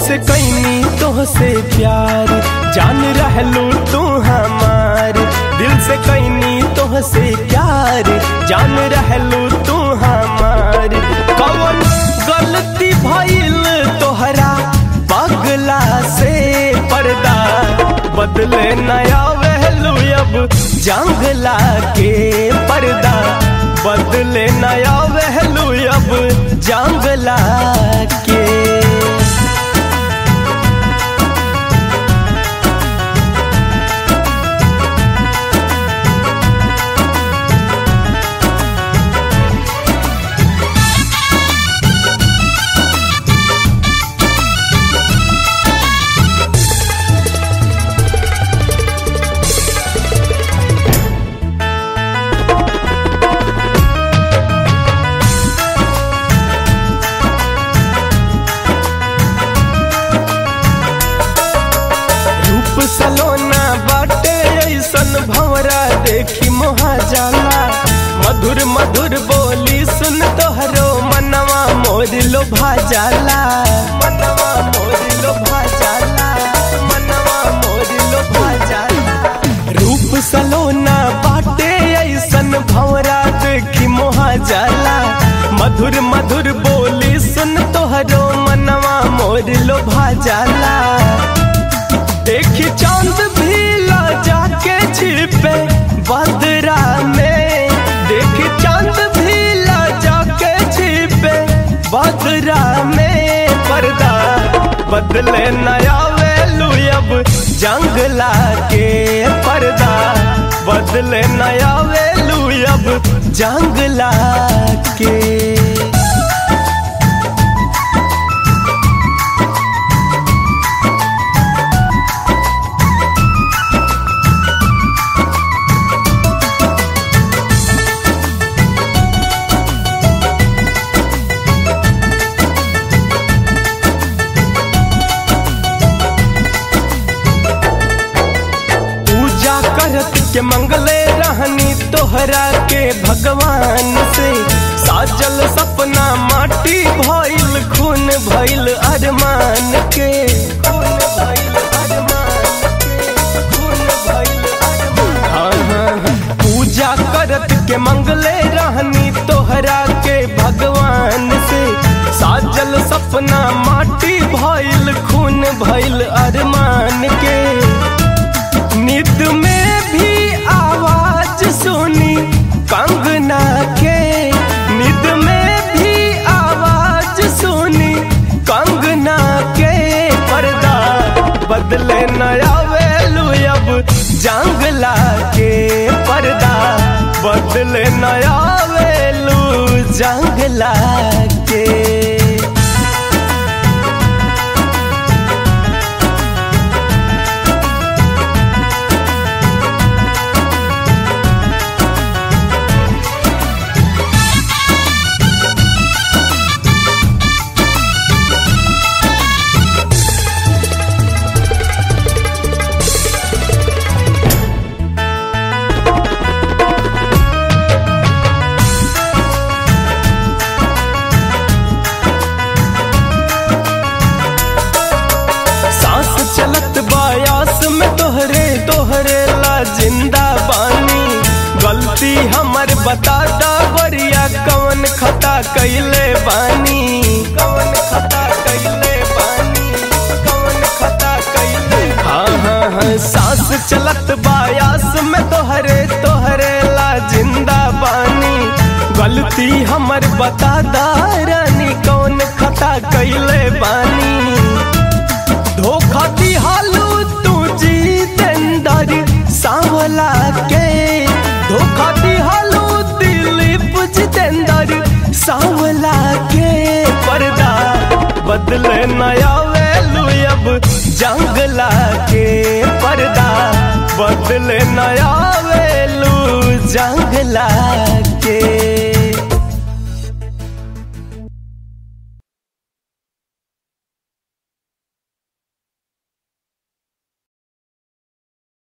से कैनी तोहसे प्यार। जान रहलू तू हमार। दिल से कैनी तोहसे प्यार। जान रहलू तू हमार। कौन गलती भइल तोहरा? पगला से पर्दा। बदले नया वहलू अब जंगला के पर्दा। बदले नया वहलू अब जंगला के मोहा जाला मधुर मधुर बोली सुन तोहरो मनवा मोर लोभा जाला मनवा मोर लोभा जाला सलोना बाटे ऐसन भवरा देखी मोहा जाला मधुर मधुर बोली सुन तोहरो मनवा मोर लोभा जाला देखी चाँद भी ला जाके छिपे बदरा में। देख चाँद भी ला जाके छिपे। बदरा में पर्दा बदले नया वेलू अब। जंगला के पर्दा बदले नया वेलू अब। जंगला के के मंगले रहनी तोहरा के भगवान से। साजल सपना माटी भइल, खून भइल अरमान के। पूजा करत के मंगले रहनी तोहरा के भगवान से। साजल सपना माटी भइल, खून भइल अरमान के। नित में बदले नया वेलू अब? जंगला के पर्दा बदले नया तोहरे ला ज़िंदा बानी गलती हमर बता दा बरिया कवन खता कैले बानी। कवन खता कैले बानी, कवन खता कैले हाँ हाँ हाँ सांस चलत बायास में तोहरे तोहरे ला ज़िंदा बानी गलती हमर बता दा रानी कौन खता कैले बानी। धोखा दिहालू तू जीतेंदर सांवला के धोखा दिहालू दिलीप जितेंदर सांवला के पर्दा बदले नया वेलू अब जंगला के पर्दा बदले नया वेलू जंगला